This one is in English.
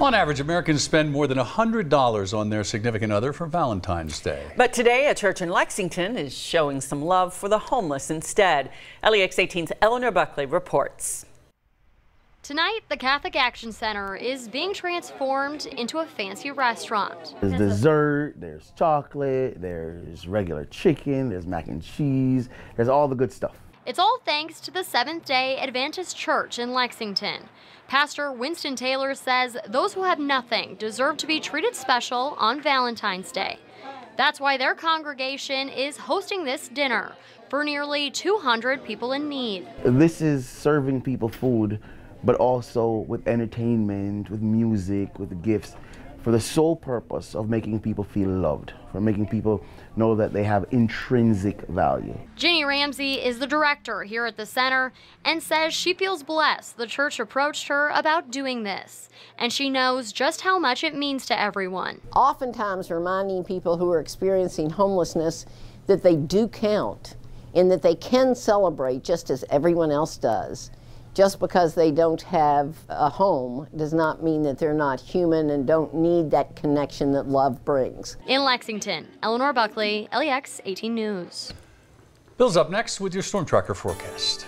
On average, Americans spend more than $100 on their significant other for Valentine's Day. But today, a church in Lexington is showing some love for the homeless instead. LEX 18's Eleanor Buckley reports. Tonight, the Catholic Action Center is being transformed into a fancy restaurant. There's dessert, there's chocolate, there's regular chicken, there's mac and cheese, there's all the good stuff. It's all thanks to the Seventh day Adventist Church in Lexington. Pastor Winston Taylor says those who have nothing deserve to be treated special on Valentine's Day. That's why their congregation is hosting this dinner for nearly 200 people in need. This is serving people food, but also with entertainment, with music, with gifts for the sole purpose of making people feel loved, for making people know that they have intrinsic value. Ginny Ramsey is the director here at the center and says she feels blessed the church approached her about doing this, and she knows just how much it means to everyone. Oftentimes reminding people who are experiencing homelessness that they do count and that they can celebrate just as everyone else does just because they don't have a home does not mean that they're not human and don't need that connection that love brings. In Lexington, Eleanor Buckley, LEX 18 News. Bill's up next with your Storm Tracker forecast.